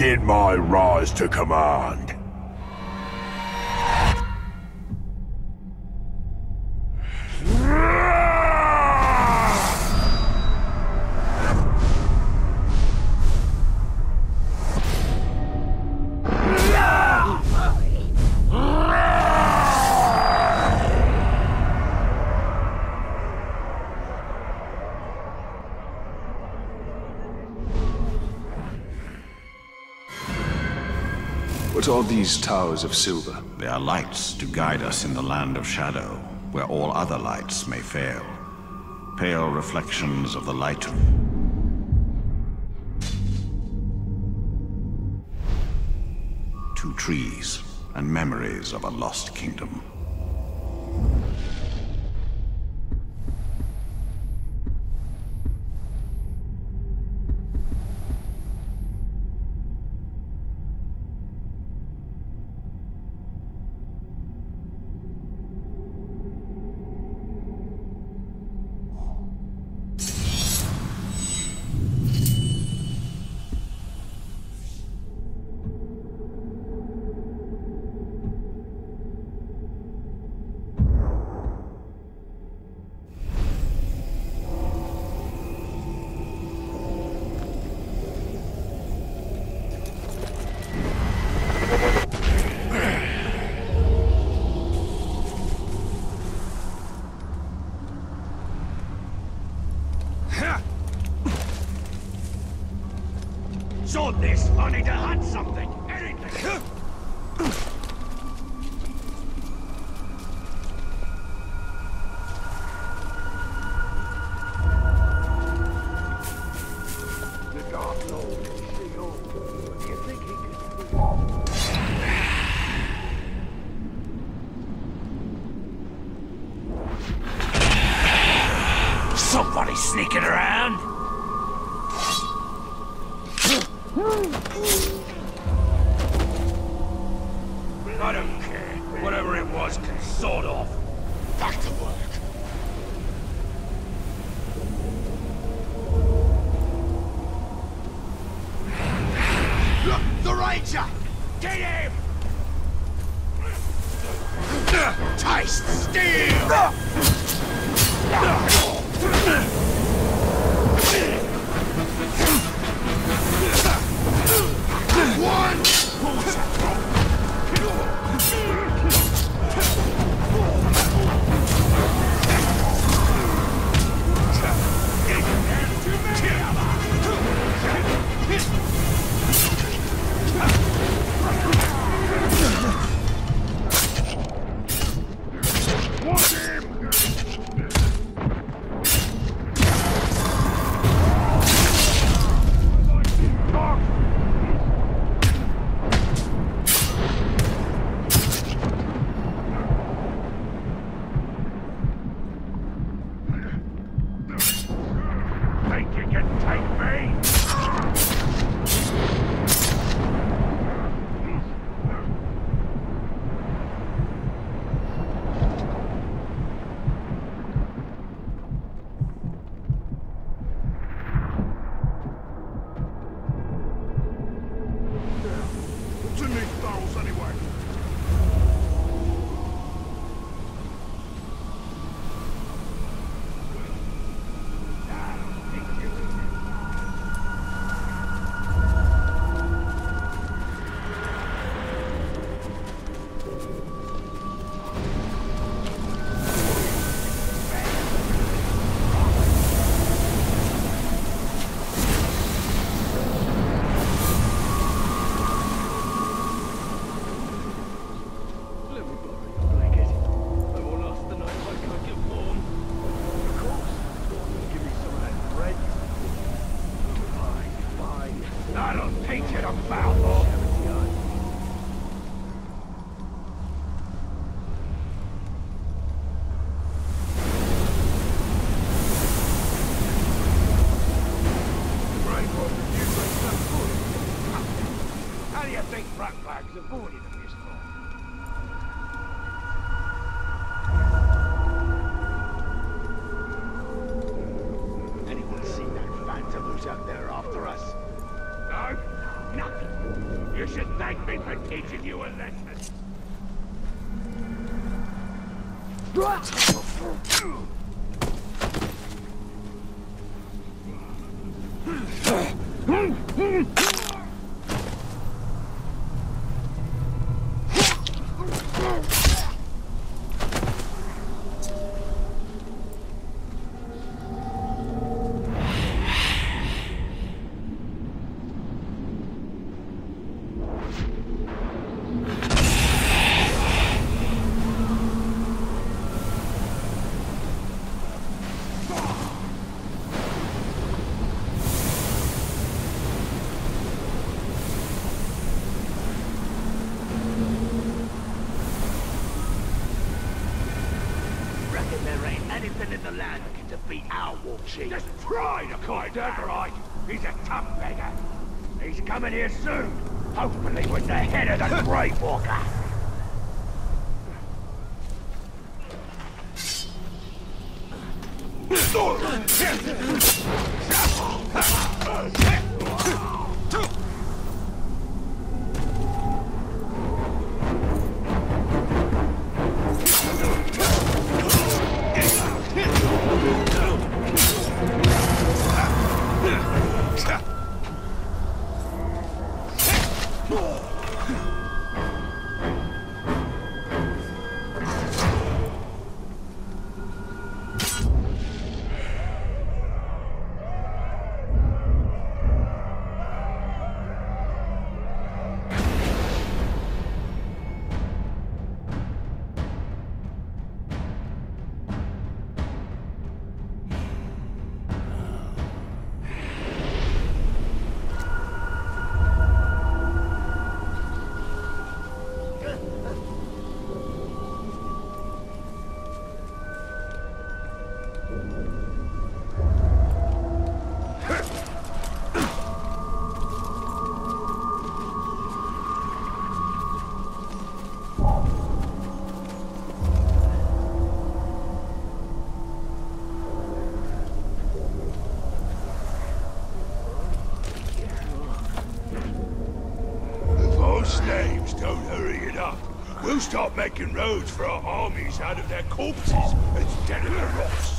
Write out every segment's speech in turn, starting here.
begin my rise to command. What are these towers of silver? They are lights to guide us in the land of shadow, where all other lights may fail. Pale reflections of the light of... Two trees, and memories of a lost kingdom. Somebody sneaking around! thank me for teaching you a lesson. Reckon there ain't anything in the land that can defeat our war chief. Just try to call Deverite. He's a tough beggar. He's coming here soon. Hopefully with the head of the Gravewalker. If making roads for our armies out of their corpses instead of the rocks.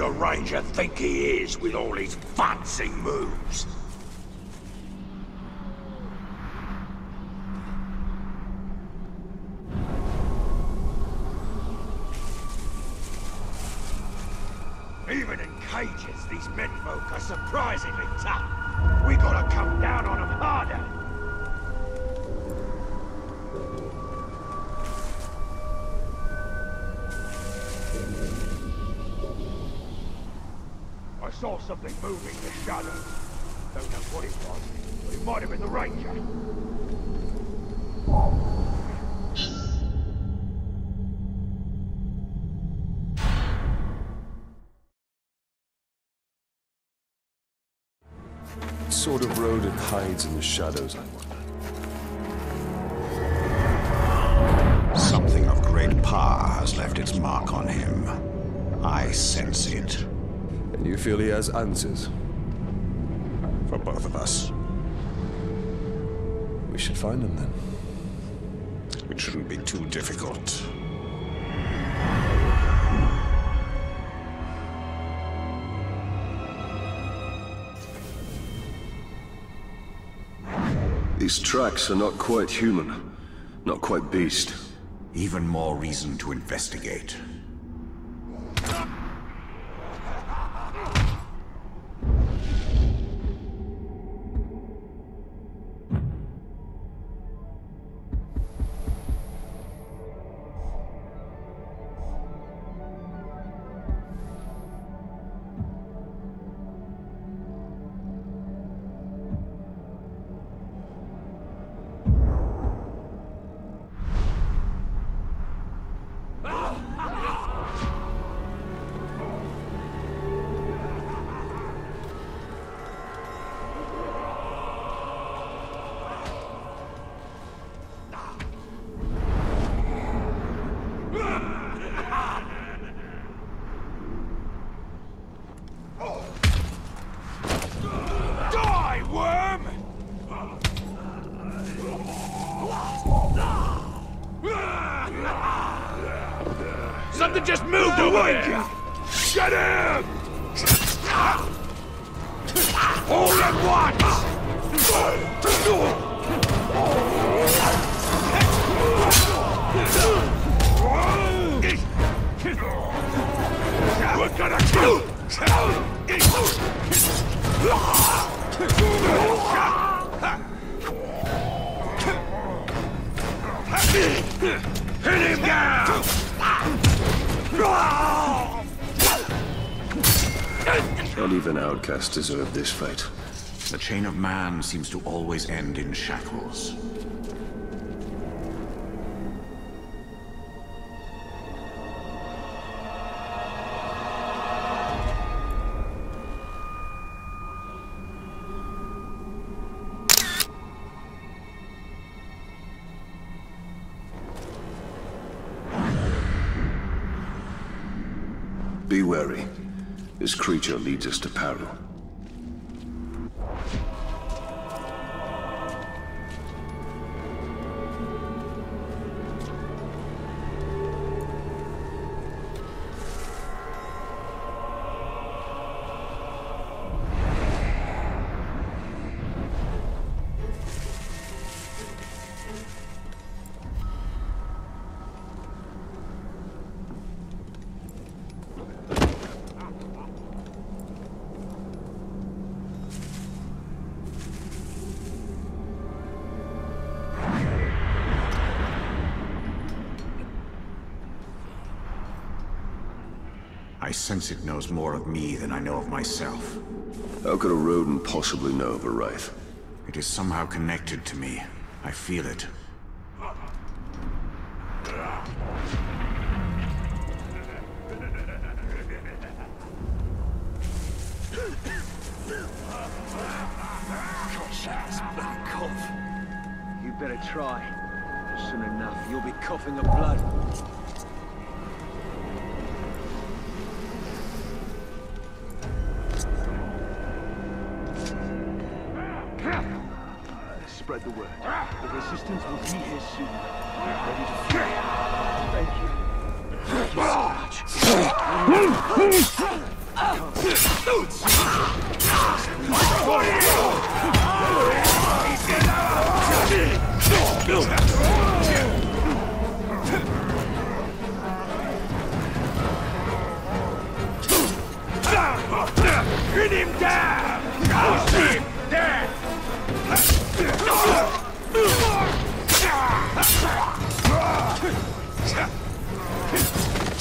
The Ranger think he is with all his fancy moves? What sort of road it hides in the shadows, I wonder. Something of great power has left its mark on him. I sense it. And you feel he has answers? For both of us. We should find him then. It shouldn't be too difficult. These tracks are not quite human. Not quite beast. Even more reason to investigate. Not even outcasts deserve this fate. The chain of man seems to always end in shackles. This creature leads us to peril. I sense it knows more of me than I know of myself. How could a rodent possibly know of a wraith? It is somehow connected to me. I feel it. Spread the word. The resistance will be here soon. Ready to fight. Thank you. Thank you so much.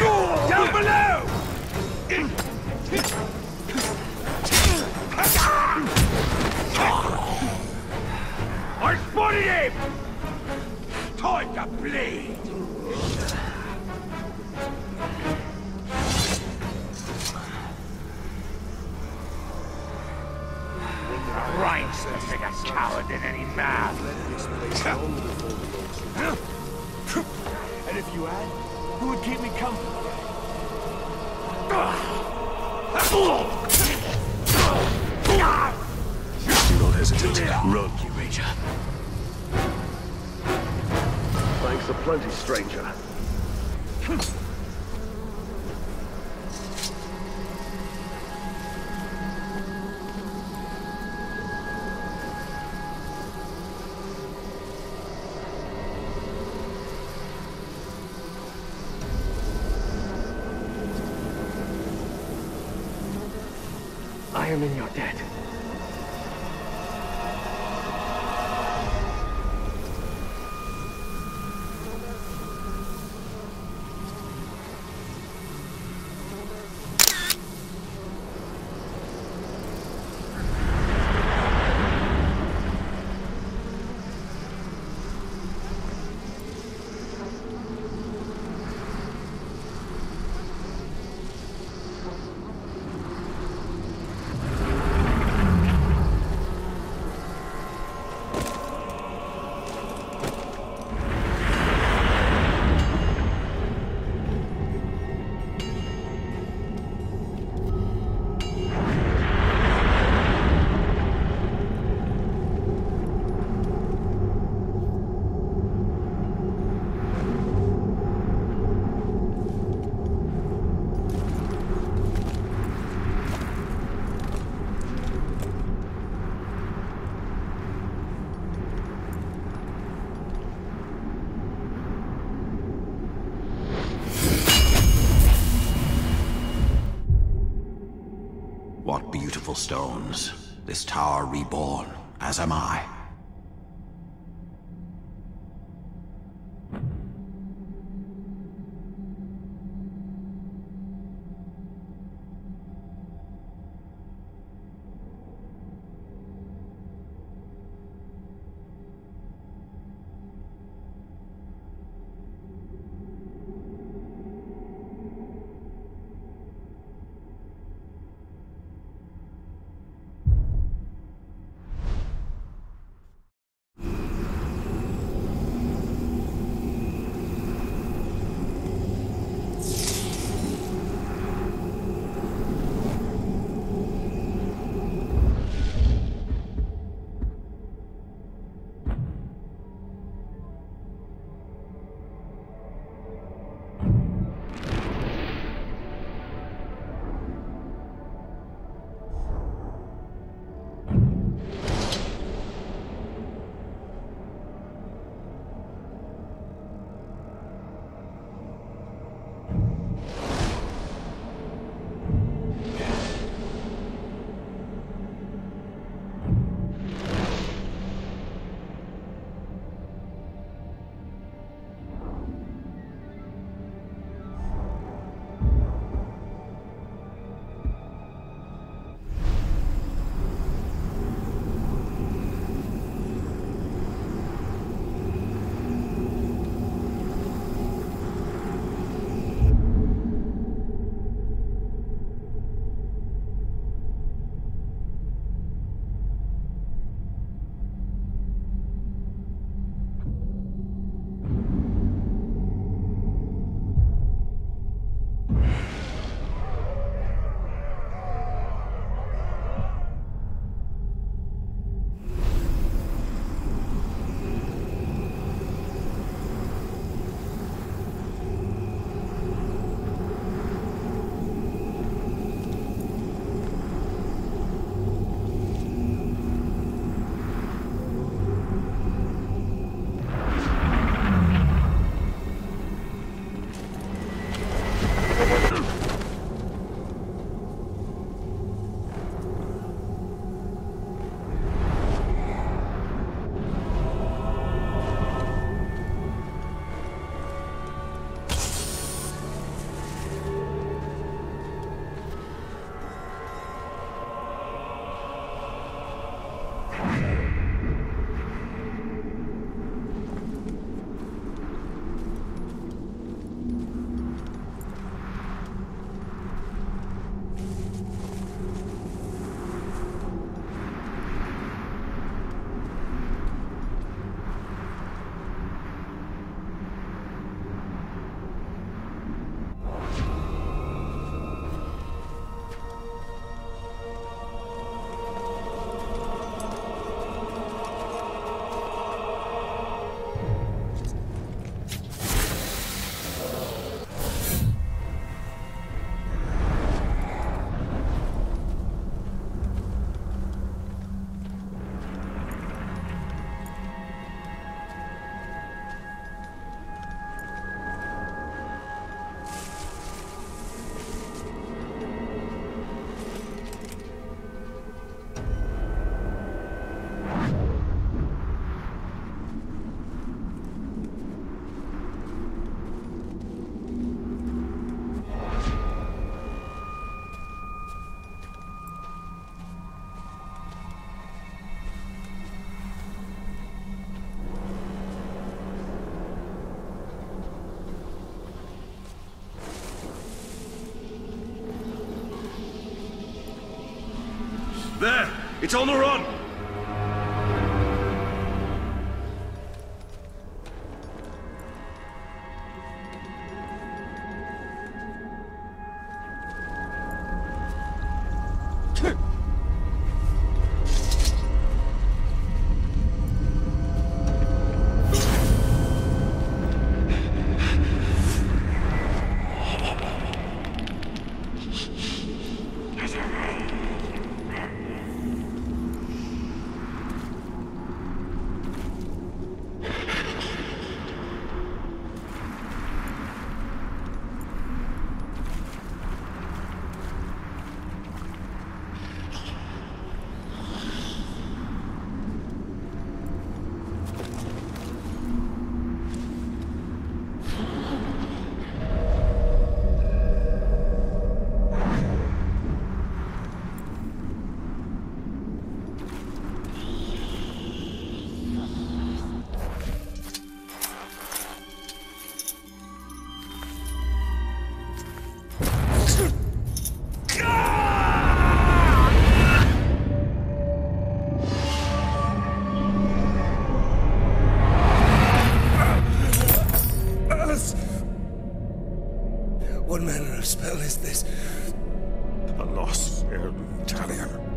Down below! I spotted him! Time to bleed! Ryan's a bigger coward than any man. And if you had, who would keep me company? Do not hesitate. Run. You Ranger. Thanks a plenty, stranger. What beautiful stones. This tower reborn, as am I. There! It's on the run! Jerusalém.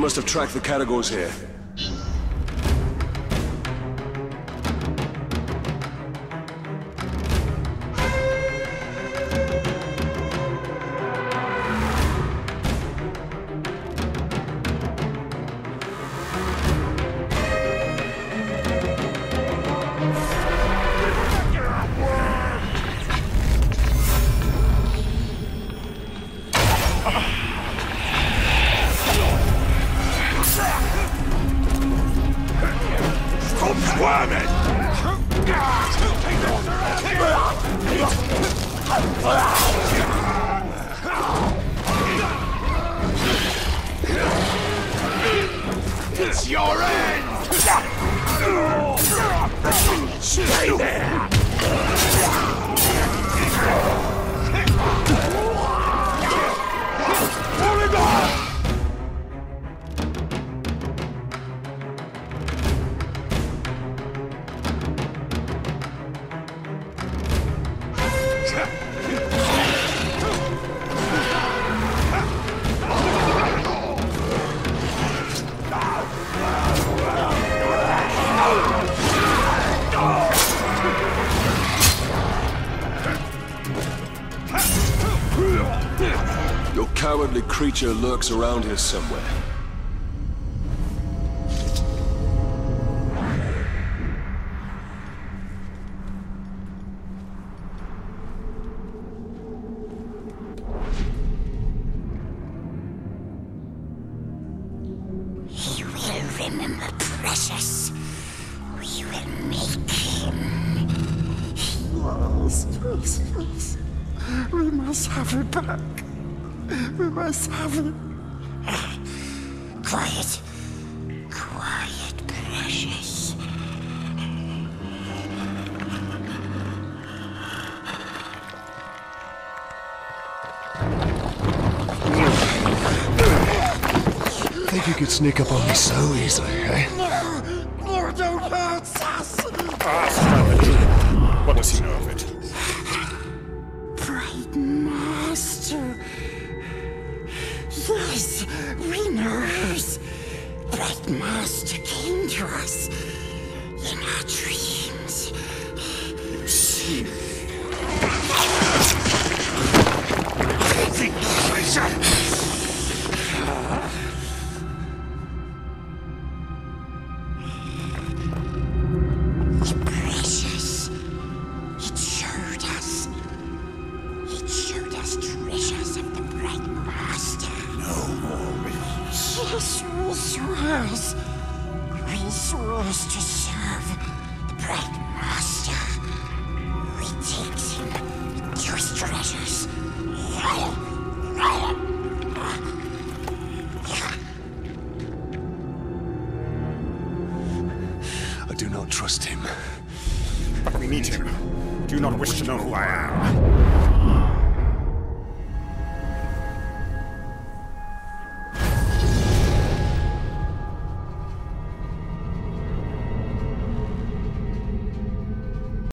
must have tracked the Caragors here. Creature around here somewhere. He will remember Precious. We him. Must have it back. We must have it. Quiet. Quiet, Precious. Think you could sneak up on me so easily, eh? No, don't hurt us! What does he know of it? Came